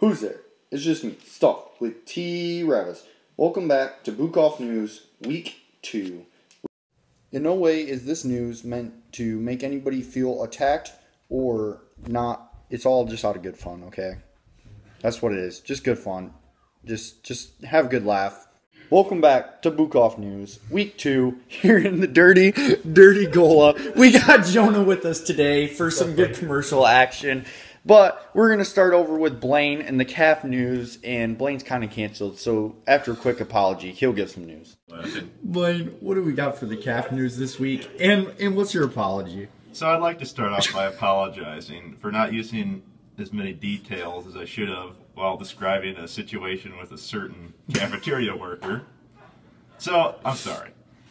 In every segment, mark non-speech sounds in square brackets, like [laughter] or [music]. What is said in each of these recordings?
Who's there? It's just me, Stuff, with T. Ravis. Welcome back to Bukoff News, Week 2. In no way is this news meant to make anybody feel attacked or not. It's all just out of good fun, okay? That's what it is. Just good fun. Just just have a good laugh. Welcome back to Bukoff News, Week 2, [laughs] here in the dirty, dirty Gola. We got Jonah with us today for some good commercial action. But we're going to start over with Blaine and the caf news, and Blaine's kind of canceled, so after a quick apology, he'll give some news. Blaine, what do we got for the caf news this week? And and what's your apology? So I'd like to start off by apologizing for not using as many details as I should have while describing a situation with a certain cafeteria worker. So I'm sorry.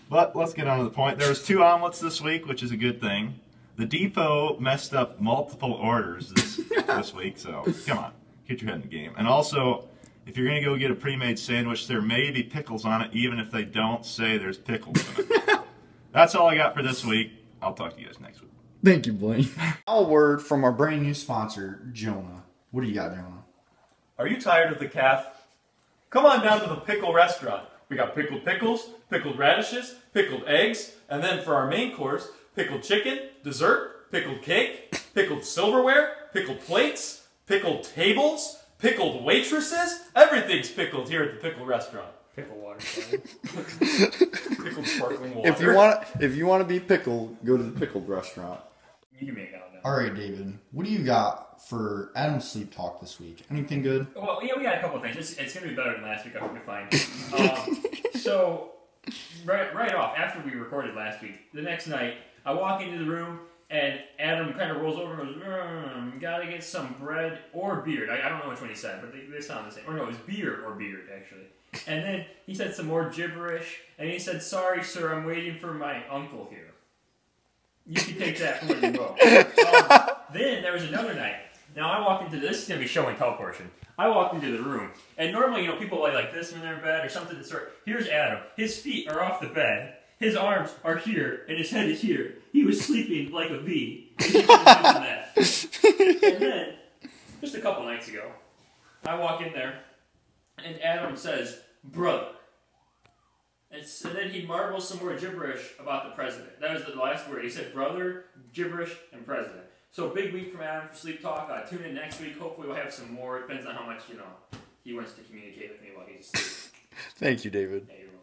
But let's get on to the point. There was two omelets this week, which is a good thing. The depot messed up multiple orders this [laughs] this week, so come on, get your head in the game. And also, if you're gonna go get a pre-made sandwich, there may be pickles on it, even if they don't say there's pickles in it. [laughs] That's all I got for this week. I'll talk to you guys next week. Thank you, Blaine. [laughs] Now a word from our brand new sponsor, Jonah. What do you got, Jonah? Are you tired of the caf? Come on down to the pickle restaurant. We got pickled pickles, pickled radishes, pickled eggs, and then for our main course, pickled chicken, dessert, pickled cake, pickled silverware, pickled plates, pickled tables, pickled waitresses. Everything's pickled here at the pickle restaurant. Pickle water. Pickled sparkling water. If you want, if you want to be pickled, go to the pickled restaurant. you can make out now. All right, David. What do you got for Adam's sleep talk this week? Anything good? Well, yeah, we got a couple of things. It's, it's going to be better than last week. I hope you find. [laughs] Um, so, right, right off after we recorded last week, the next night, I walk into the room and Adam kind of rolls over and goes, mm, "Gotta get some bread or beard." I, I don't know which one he said, but they, they sound the same. Or no, it was beer or beard actually. And then he said some more gibberish, and he said, "Sorry, sir, I'm waiting for my uncle here." You can take that from where you go. Um, then there was another night. Now I walk into this is gonna be show and tell portion. I walked into the room, and normally you know people lay like this when they're in bed or something. To sort. Here's Adam. His feet are off the bed. His arms are here, and his head is here. He was sleeping like a V. And he couldn't imagine that. [laughs] And then, just a couple nights ago, I walk in there, and Adam says, "Brother." And so then he marvels some more gibberish about the president. That was the last word. He said brother, gibberish, and president. So big week from Adam for Sleep Talk. Uh, tune in next week. Hopefully we'll have some more. It depends on how much, you know, he wants to communicate with me while he's asleep. [laughs] Thank you, David. Yeah, you're welcome.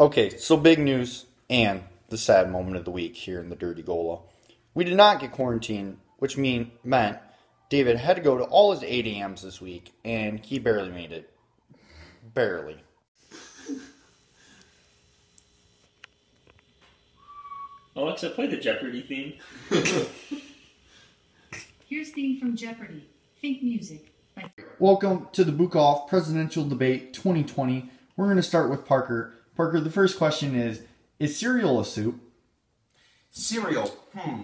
Okay, so big news and the sad moment of the week here in the Dirty Gola. We did not get quarantined, which mean meant David had to go to all his 8 a.m.s this week, and he barely made it. Barely. Oh, Alexa, play the Jeopardy theme. [laughs] Here's theme from Jeopardy. Think music. By Welcome to the Bukoff Presidential Debate 2020. We're going to start with Parker. Parker, the first question is Is cereal a soup? Cereal. Hmm.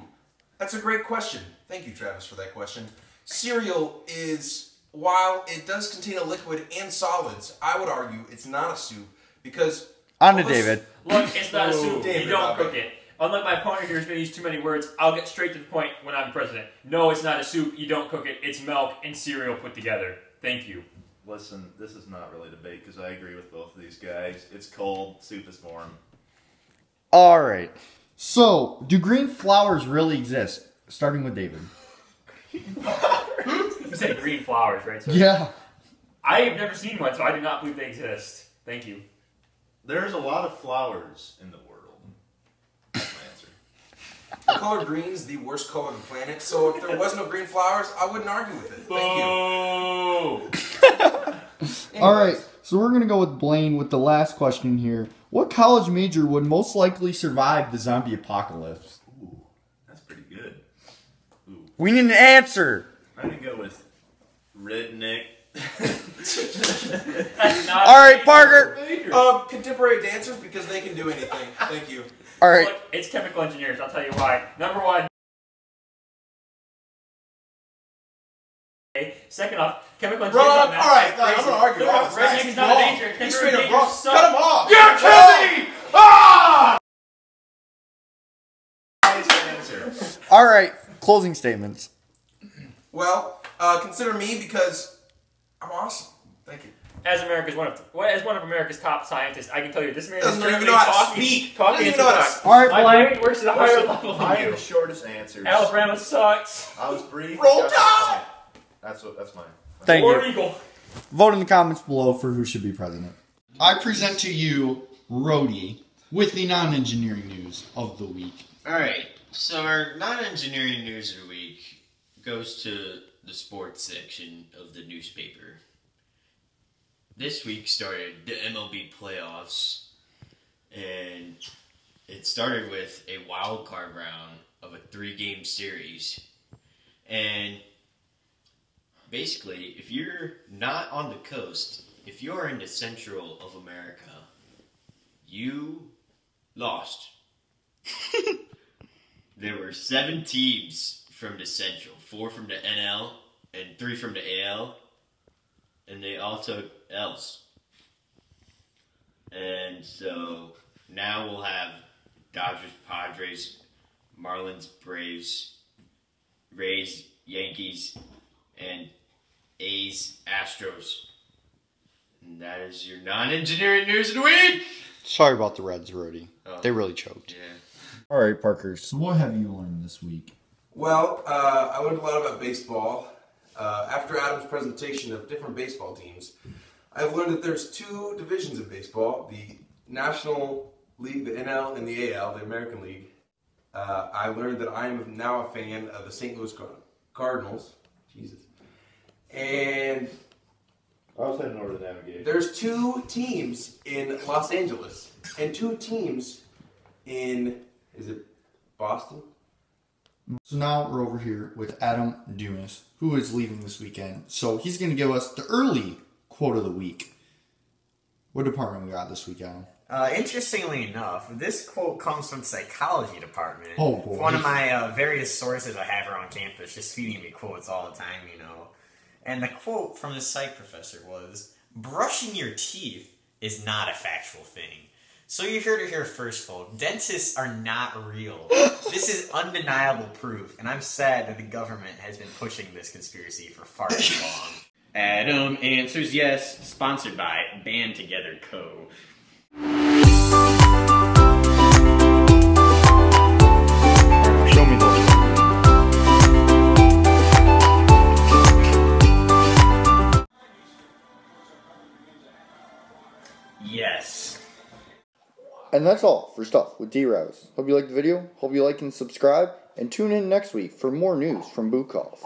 That's a great question. Thank you, Travis, for that question. Cereal is, while it does contain a liquid and solids, I would argue it's not a soup because. On to David. Look, it's not a soup. David, you don't Bobby. cook it. Unlike my opponent who's going to use too many words, I'll get straight to the point when I'm president. No, it's not a soup. You don't cook it. It's milk and cereal put together. Thank you. Listen, this is not really a debate because I agree with both of these guys. It's cold, soup is warm. All right. So, do green flowers really exist? Starting with David. [laughs] You said green flowers, right? sir? Yeah. I have never seen one, so I do not believe they exist. Thank you. There's a lot of flowers in the world. That's my answer. The color green's the worst color on the planet, so if there was no green flowers, I wouldn't argue with it. Thank you. All right. So, we're going to go with Blaine with the last question here. What college major would most likely survive the zombie apocalypse? Ooh, that's pretty good. Ooh, We need an answer. I'm gonna go with redneck. [laughs] All right, Parker. Um, contemporary dancers because they can do anything. Thank you. All right. Look, it's chemical engineers. I'll tell you why. Number one. Second off, chemical engineers. Bro, don't right, I'm gonna argue. Third Oh, off, it's not- is a danger. He's Contemporary straight up wrong. suck. Cut him off. You're killing me! Ah! All right. Closing statements. Well, Uh, consider me because I'm awesome. Thank you. As America's one of as one of America's top scientists, I can tell you this man is Doesn't even currently know how to speak. talking Doesn't even know how to mic. All right, My Blaine. brain works at a higher level I than have the shortest answers. Alabama sucks. I was brief. Roll got Tide! Point. That's what. That's mine. Thank War you. Eagle. Vote in the comments below for who should be president. I present to you Rody with the non-engineering news of the week. Alright, so our non engineering news of the week goes to the sports section of the newspaper. This week started the MLB playoffs, and it started with a wild card round of a three game series. And basically, if you're not on the coast, if you're in the central of America, you lost. [laughs] There were seven teams from the Central, four from the NL and three from the AL, and they all took L's. And so now we'll have Dodgers, Padres, Marlins, Braves, Rays, Yankees, A's, Astros. And that is your non-engineering news of the week. Sorry about the Reds, Rody. Oh. They really choked. Yeah. All right, Parker. So what have you learned this week? Well, uh, I learned a lot about baseball. Uh, after Adam's presentation of different baseball teams, I've learned that there's two divisions of baseball: the National League, the NL, and the AL, the American League. Uh, I learned that I am now a fan of the St. Louis Card- Cardinals. Jesus. And I was heading over to navigation. there's two teams in Los Angeles and two teams in is it Boston? So now we're over here with Adam Dumas, who is leaving this weekend. So he's going to give us the early quote of the week. What department we got this week, Adam? Uh, interestingly enough, this quote comes from psychology department. Oh, boy. One of my uh, various sources I have around campus just feeding me quotes all the time, you know. And the quote from the psych professor was Brushing your teeth is not a factual thing. So you heard it here first, folks. Dentists are not real. [laughs] this is undeniable proof, and I'm sad that the government has been pushing this conspiracy for far too [laughs] long. Adam answers yes, sponsored by Band Together Co. And that's all for Stuff with D Rouse. Hope you liked the video. Hope you like and subscribe. And tune in next week for more news from Bukoff.